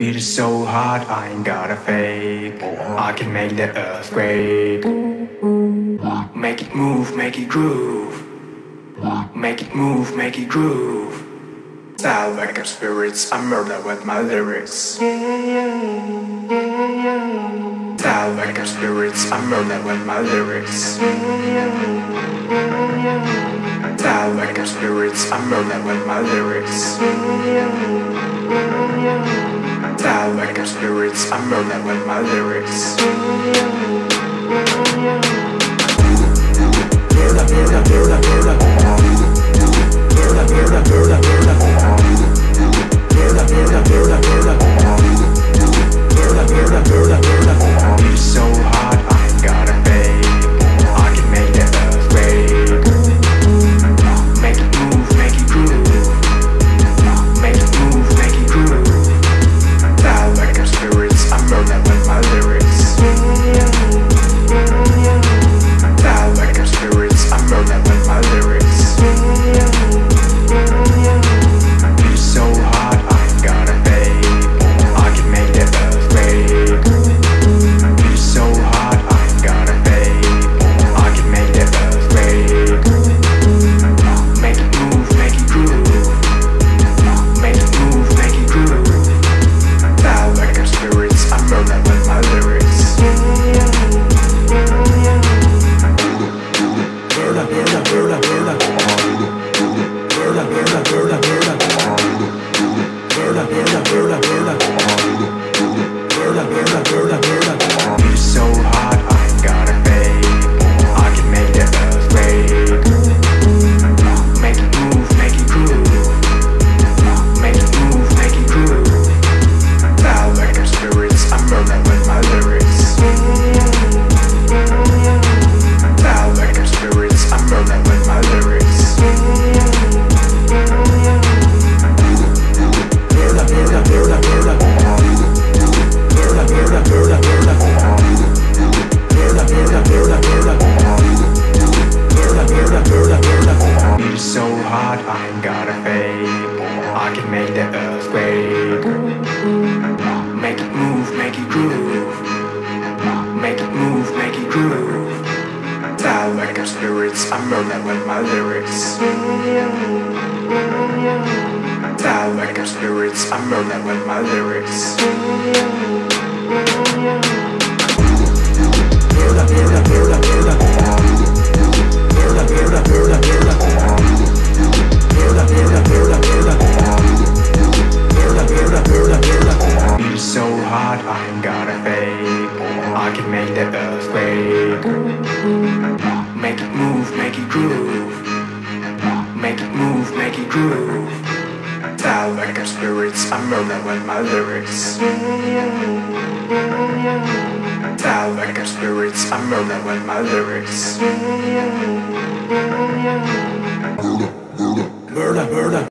It is so hot, I ain't got a fake. I can make the earthquake. Make it move, make it groove. Make it move, make it groove. Style like spirits, I murder with my lyrics. Style like spirits, I murder with my lyrics. Style like spirits, I murder with my lyrics. Style like spirits, I murder with my lyrics. Murder, murder. Spirits, I murder with my lyrics. Style like spirits, I murder with my lyrics. So I ain't got a fake. I can make the earthquake. Make it move, make it groove. Make it move, make it groove. Style like spirits, I murder with my lyrics. Style like spirits, I murder with my lyrics. Murder, Murder, murder.